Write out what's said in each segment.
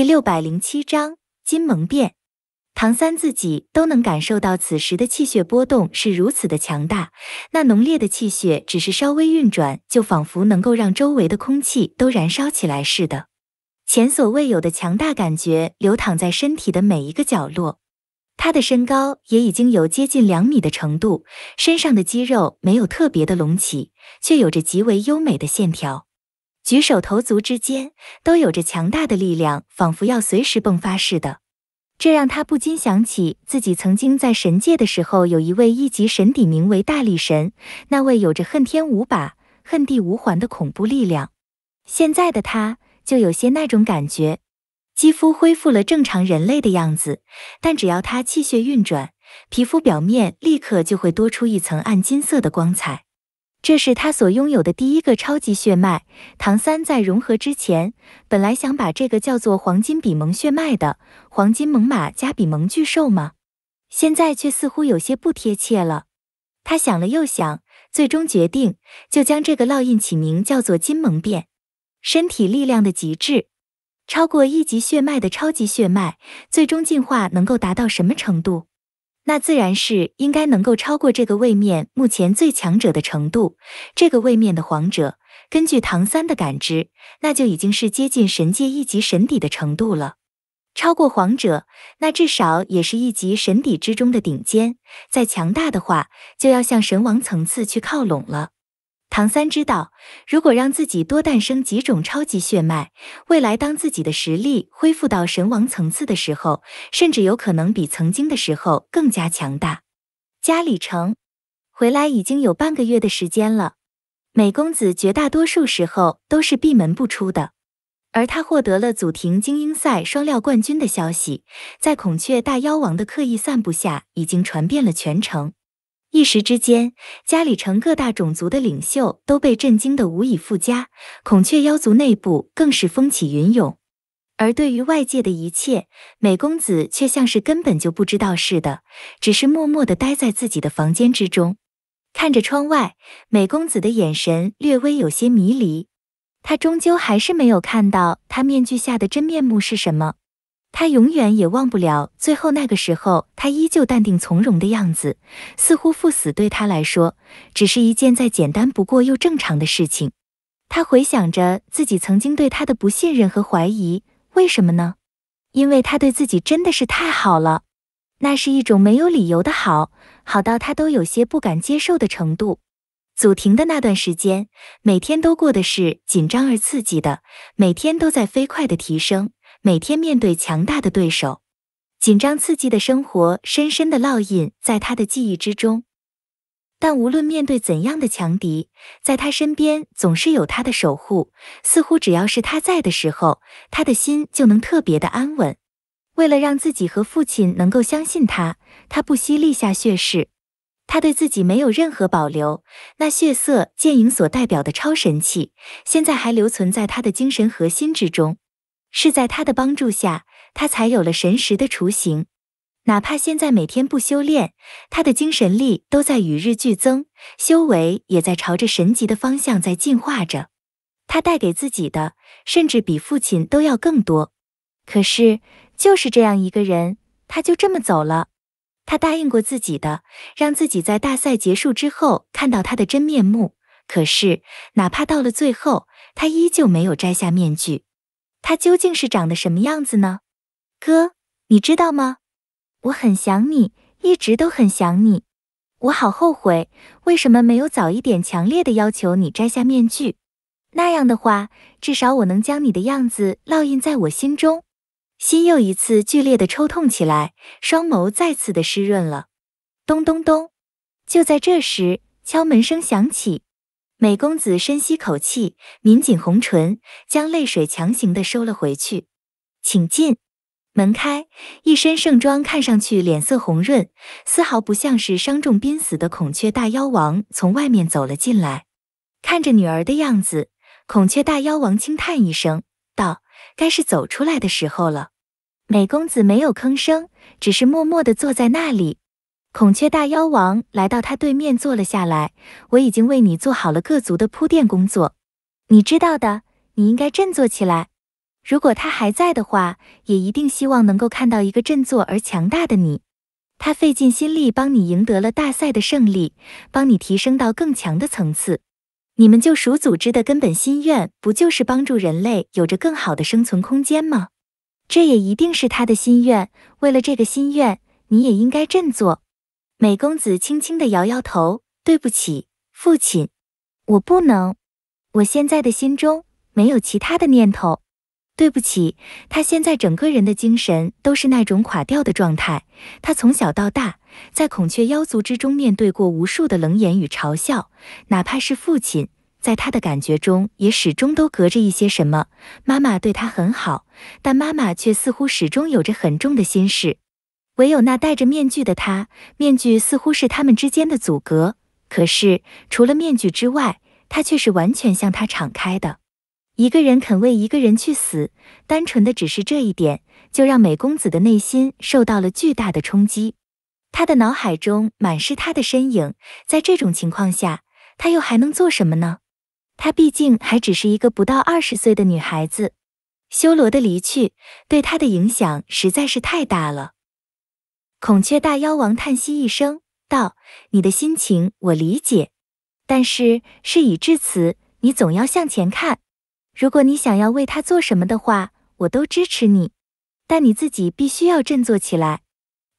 第六百零七章金蒙变。唐三自己都能感受到此时的气血波动是如此的强大，那浓烈的气血只是稍微运转，就仿佛能够让周围的空气都燃烧起来似的。前所未有的强大感觉流淌在身体的每一个角落。他的身高也已经有接近两米的程度，身上的肌肉没有特别的隆起，却有着极为优美的线条。举手投足之间都有着强大的力量，仿佛要随时迸发似的。这让他不禁想起自己曾经在神界的时候，有一位一级神邸，名为大力神，那位有着恨天无把、恨地无还的恐怖力量。现在的他就有些那种感觉，肌肤恢复了正常人类的样子，但只要他气血运转，皮肤表面立刻就会多出一层暗金色的光彩。这是他所拥有的第一个超级血脉。唐三在融合之前，本来想把这个叫做黄金比蒙血脉的黄金猛犸加比蒙巨兽吗？现在却似乎有些不贴切了。他想了又想，最终决定就将这个烙印起名叫做金蒙变。身体力量的极致，超过一级血脉的超级血脉，最终进化能够达到什么程度？那自然是应该能够超过这个位面目前最强者的程度。这个位面的皇者，根据唐三的感知，那就已经是接近神界一级神底的程度了。超过皇者，那至少也是一级神底之中的顶尖。再强大的话，就要向神王层次去靠拢了。唐三知道，如果让自己多诞生几种超级血脉，未来当自己的实力恢复到神王层次的时候，甚至有可能比曾经的时候更加强大。嘉里城回来已经有半个月的时间了，美公子绝大多数时候都是闭门不出的，而他获得了祖庭精英赛双料冠军的消息，在孔雀大妖王的刻意散布下，已经传遍了全城。一时之间，嘉里城各大种族的领袖都被震惊得无以复加，孔雀妖族内部更是风起云涌。而对于外界的一切，美公子却像是根本就不知道似的，只是默默地待在自己的房间之中，看着窗外。美公子的眼神略微有些迷离，他终究还是没有看到他面具下的真面目是什么。他永远也忘不了最后那个时候，他依旧淡定从容的样子，似乎赴死对他来说只是一件再简单不过又正常的事情。他回想着自己曾经对他的不信任和怀疑，为什么呢？因为他对自己真的是太好了，那是一种没有理由的好，好到他都有些不敢接受的程度。祖庭的那段时间，每天都过的是紧张而刺激的，每天都在飞快的提升。每天面对强大的对手，紧张刺激的生活深深的烙印在他的记忆之中。但无论面对怎样的强敌，在他身边总是有他的守护。似乎只要是他在的时候，他的心就能特别的安稳。为了让自己和父亲能够相信他，他不惜立下血誓。他对自己没有任何保留。那血色剑影所代表的超神气，现在还留存在他的精神核心之中。是在他的帮助下，他才有了神识的雏形。哪怕现在每天不修炼，他的精神力都在与日俱增，修为也在朝着神级的方向在进化着。他带给自己的，甚至比父亲都要更多。可是，就是这样一个人，他就这么走了。他答应过自己的，让自己在大赛结束之后看到他的真面目。可是，哪怕到了最后，他依旧没有摘下面具。他究竟是长得什么样子呢？哥，你知道吗？我很想你，一直都很想你。我好后悔，为什么没有早一点强烈的要求你摘下面具？那样的话，至少我能将你的样子烙印在我心中。心又一次剧烈的抽痛起来，双眸再次的湿润了。咚咚咚！就在这时，敲门声响起。美公子深吸口气，抿紧红唇，将泪水强行的收了回去。请进。门开，一身盛装，看上去脸色红润，丝毫不像是伤重濒死的孔雀大妖王从外面走了进来。看着女儿的样子，孔雀大妖王轻叹一声，道：“该是走出来的时候了。”美公子没有吭声，只是默默的坐在那里。孔雀大妖王来到他对面坐了下来。我已经为你做好了各族的铺垫工作，你知道的，你应该振作起来。如果他还在的话，也一定希望能够看到一个振作而强大的你。他费尽心力帮你赢得了大赛的胜利，帮你提升到更强的层次。你们救赎组织的根本心愿，不就是帮助人类有着更好的生存空间吗？这也一定是他的心愿。为了这个心愿，你也应该振作。美公子轻轻地摇摇头：“对不起，父亲，我不能。我现在的心中没有其他的念头。对不起。”他现在整个人的精神都是那种垮掉的状态。他从小到大。在孔雀妖族之中，面对过无数的冷眼与嘲笑，哪怕是父亲，在他的感觉中也始终都隔着一些什么。妈妈对他很好，但妈妈却似乎始终有着很重的心事。唯有那戴着面具的他，面具似乎是他们之间的阻隔。可是除了面具之外，他却是完全向他敞开的。一个人肯为一个人去死，单纯的只是这一点，就让美公子的内心受到了巨大的冲击。他的脑海中满是他的身影，在这种情况下，他又还能做什么呢？他毕竟还只是一个不到二十岁的女孩子。修罗的离去对他的影响实在是太大了。孔雀大妖王叹息一声，道：“你的心情我理解，但是事已至此，你总要向前看。如果你想要为他做什么的话，我都支持你，但你自己必须要振作起来。”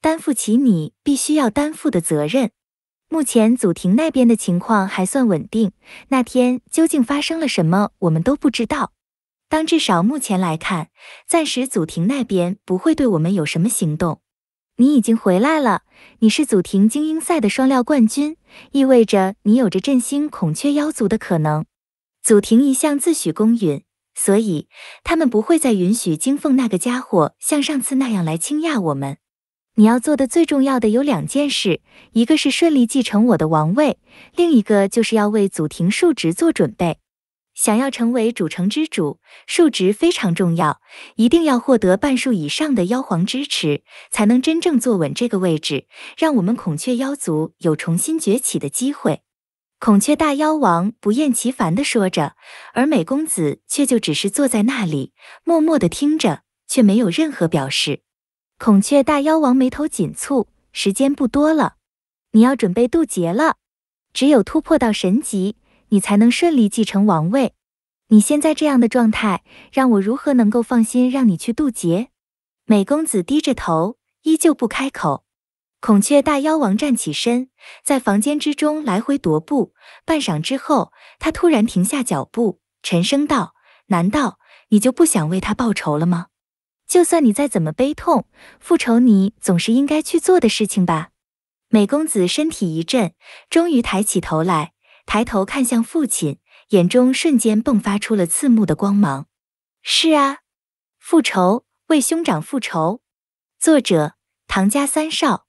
担负起你必须要担负的责任。目前祖庭那边的情况还算稳定，那天究竟发生了什么，我们都不知道。当至少目前来看，暂时祖庭那边不会对我们有什么行动。你已经回来了，你是祖庭精英赛的双料冠军，意味着你有着振兴孔雀妖族的可能。祖庭一向自诩公允，所以他们不会再允许金凤那个家伙像上次那样来倾轧我们。你要做的最重要的有两件事，一个是顺利继承我的王位，另一个就是要为祖庭述职做准备。想要成为主城之主，数值非常重要，一定要获得半数以上的妖皇支持，才能真正坐稳这个位置，让我们孔雀妖族有重新崛起的机会。孔雀大妖王不厌其烦地说着，而美公子却就只是坐在那里，默默地听着，却没有任何表示。孔雀大妖王眉头紧蹙，时间不多了，你要准备渡劫了。只有突破到神级，你才能顺利继承王位。你现在这样的状态，让我如何能够放心让你去渡劫？美公子低着头，依旧不开口。孔雀大妖王站起身，在房间之中来回踱步，半晌之后，他突然停下脚步，沉声道：“难道你就不想为他报仇了吗？”就算你再怎么悲痛，复仇你总是应该去做的事情吧。美公子身体一震，终于抬起头来，抬头看向父亲，眼中瞬间迸发出了刺目的光芒。是啊，复仇，为兄长复仇。作者：唐家三少。